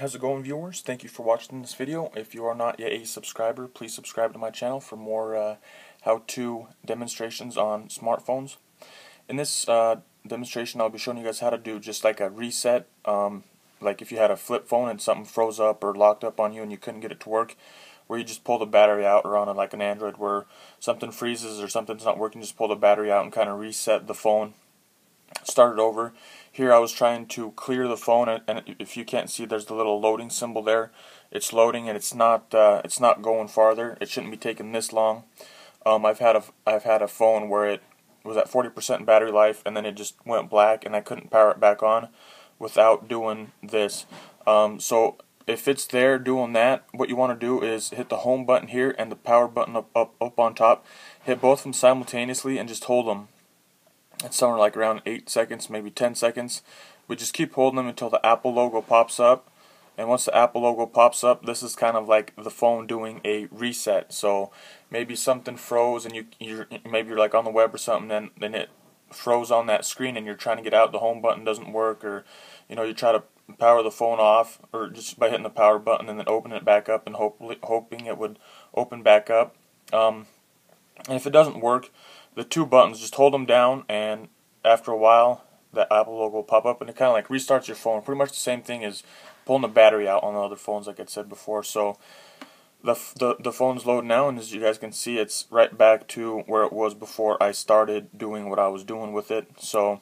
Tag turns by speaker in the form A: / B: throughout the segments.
A: How's it going viewers? Thank you for watching this video. If you are not yet a subscriber, please subscribe to my channel for more uh, how-to demonstrations on smartphones. In this uh, demonstration I'll be showing you guys how to do just like a reset, um, like if you had a flip phone and something froze up or locked up on you and you couldn't get it to work, where you just pull the battery out or on a, like an Android where something freezes or something's not working, just pull the battery out and kind of reset the phone start it over. Here I was trying to clear the phone, and if you can't see, there's the little loading symbol there. It's loading, and it's not uh, it's not going farther. It shouldn't be taking this long. Um, I've had a I've had a phone where it was at 40% battery life, and then it just went black, and I couldn't power it back on without doing this. Um, so if it's there doing that, what you want to do is hit the home button here and the power button up, up, up on top. Hit both of them simultaneously and just hold them it's somewhere like around 8 seconds, maybe 10 seconds. We just keep holding them until the Apple logo pops up. And once the Apple logo pops up, this is kind of like the phone doing a reset. So maybe something froze and you you're, maybe you're like on the web or something, then then it froze on that screen and you're trying to get out, the home button doesn't work, or you know you try to power the phone off, or just by hitting the power button and then opening it back up and hopefully hoping it would open back up. Um, and if it doesn't work, the two buttons, just hold them down and after a while the Apple logo will pop up and it kind of like restarts your phone. Pretty much the same thing as pulling the battery out on the other phones like I said before. So the, the, the phone's loading now and as you guys can see it's right back to where it was before I started doing what I was doing with it. So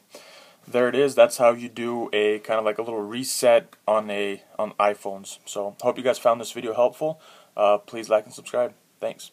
A: there it is. That's how you do a kind of like a little reset on a on iPhones. So hope you guys found this video helpful. Uh, please like and subscribe. Thanks.